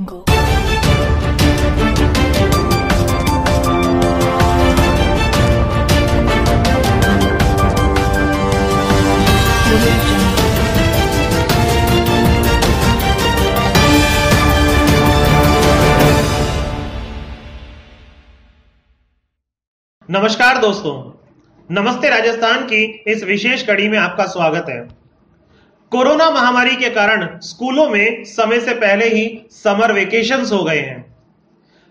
नमस्कार दोस्तों। नमस्ते राजस्थान की इस विशेष कड़ी में आपका स्वागत है। कोरोना महामारी के कारण स्कूलों में समय से पहले ही समर वेकेशन हो गए हैं।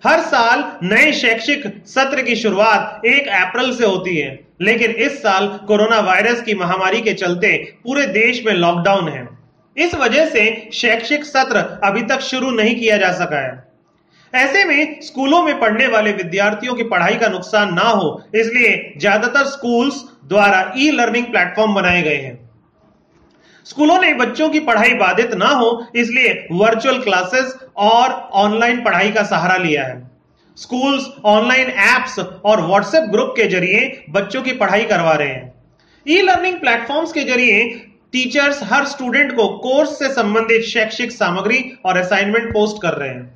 हर साल नए शैक्षिक सत्र की शुरुआत 1 अप्रैल से होती है, लेकिन इस साल कोरोना वायरस की महामारी के चलते पूरे देश में लॉकडाउन है। इस वजह से शैक्षिक सत्र अभी तक शुरू नहीं किया जा सका है। ऐसे में स्कूलों में पढ़ने वाले विद्यार्थियों की पढ़ाई का नुकसान ना हो, इसलिए ज़्यादातर स्कूल्स द्वारा ई लर्निंग प्लेटफॉर्म बनाए गए हैं। स्कूलों ने बच्चों की पढ़ाई बाधित ना हो, इसलिए वर्चुअल क्लासेस और ऑनलाइन पढ़ाई का सहारा लिया है। स्कूल्स ऑनलाइन एप्स और व्हाट्सएप ग्रुप के ज़रिए बच्चों की पढ़ाई करवा रहे हैं। ई लर्निंग प्लेटफॉर्म्स के ज़रिए टीचर्स हर स्टूडेंट को कोर्स से संबंधित शैक्षिक सामग्री और असाइनमेंट पोस्ट कर रहे हैं।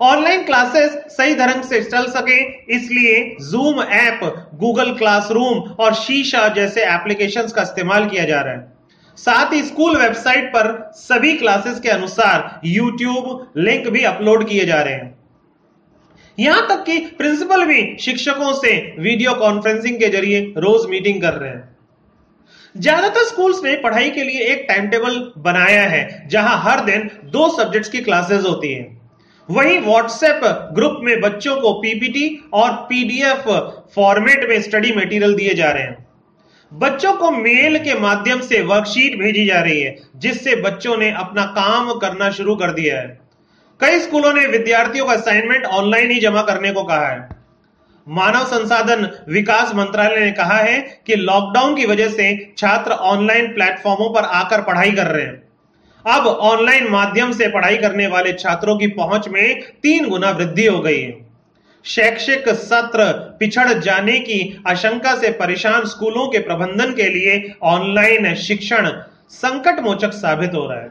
ऑनलाइन क्लासेस सही ढंग से चल सके, इसलिए जूम ऐप गूगल क्लासरूम और शीशा जैसे एप्लीकेशंस का इस्तेमाल किया जा रहा है। साथ ही स्कूल वेबसाइट पर सभी क्लासेस के अनुसार यूट्यूब लिंक भी अपलोड किए जा रहे हैं। यहाँ तक कि प्रिंसिपल भी शिक्षकों से वीडियो कॉन्फ्रेंसिंग के ज़रिए रोज मीटिंग कर रहे हैं। ज़्यादातर स्कूल्स ने पढ़ाई के लिए एक टाइम टेबल बनाया है, जहाँ हर दिन दो सब्जेक्ट्स की क्लासेस होती हैं। वहीं व्हाट्सएप ग्रुप में बच्चों को पीपीटी और पीडीएफ फॉर्मेट में स्टडी मटेरियल दिए जा रहे हैं। बच्चों को मेल के माध्यम से वर्कशीट भेजी जा रही है, जिससे बच्चों ने अपना काम करना शुरू कर दिया है। कई स्कूलों ने विद्यार्थियों का असाइनमेंट ऑनलाइन ही जमा करने को कहा है। मानव संसाधन विकास मंत्रालय ने कहा है कि लॉकडाउन की वजह से छात्र ऑनलाइन प्लेटफॉर्मों पर आकर पढ़ाई कर रहे हैं। अब ऑनलाइन माध्यम से पढ़ाई करने वाले छात्रों की पहुँच में तीन गुना वृद्धि हो गई है। शैक्षिक सत्र पिछड़ जाने की आशंका से परेशान स्कूलों के प्रबंधन के लिए ऑनलाइन शिक्षण संकट मोचक साबित हो रहा है.